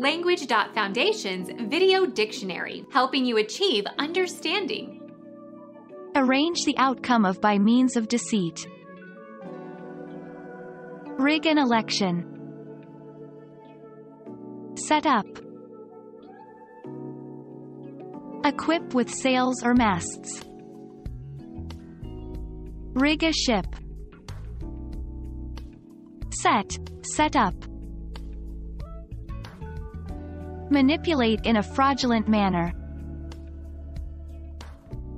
Language.Foundation's Video Dictionary, helping you achieve understanding. Arrange the outcome of by means of deceit. Rig an election. Set up. Equip with sails or masts. Rig a ship. Set, set up. Manipulate in a fraudulent manner.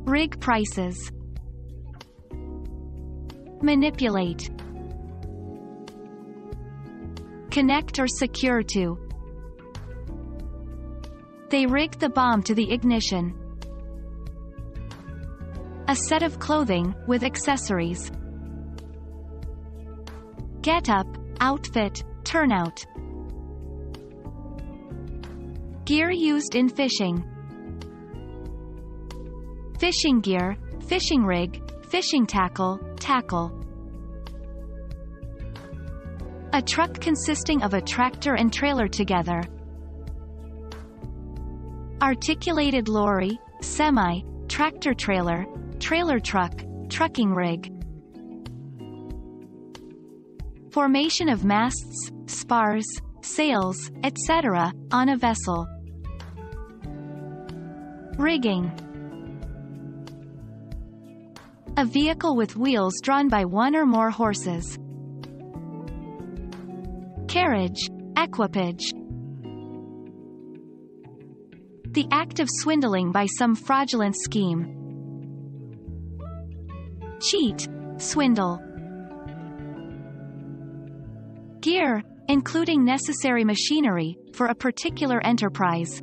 Rig prices. Manipulate. Connect or secure to. They rigged the bomb to the ignition. A set of clothing, with accessories. Get up, outfit, turnout. Gear used in fishing. Fishing gear, fishing rig, fishing tackle, tackle. A truck consisting of a tractor and trailer together. Articulated lorry, semi, tractor trailer, trailer truck, trucking rig. Formation of masts, spars, sails, etc., on a vessel. Rigging A vehicle with wheels drawn by one or more horses. Carriage, equipage. The act of swindling by some fraudulent scheme. Cheat, swindle. Gear, including necessary machinery, for a particular enterprise.